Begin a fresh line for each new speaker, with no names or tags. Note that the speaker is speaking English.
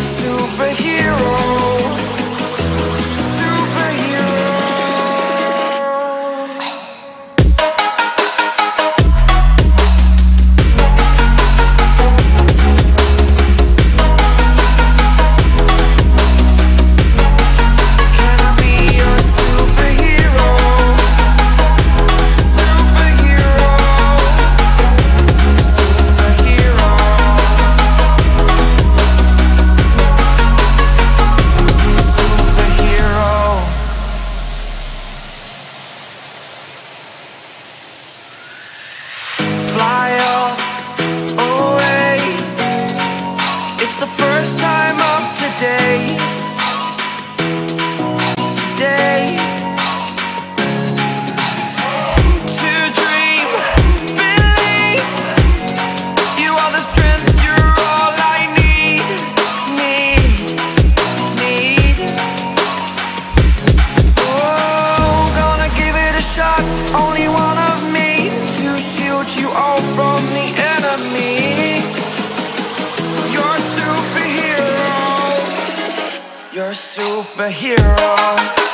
superhero. superhero.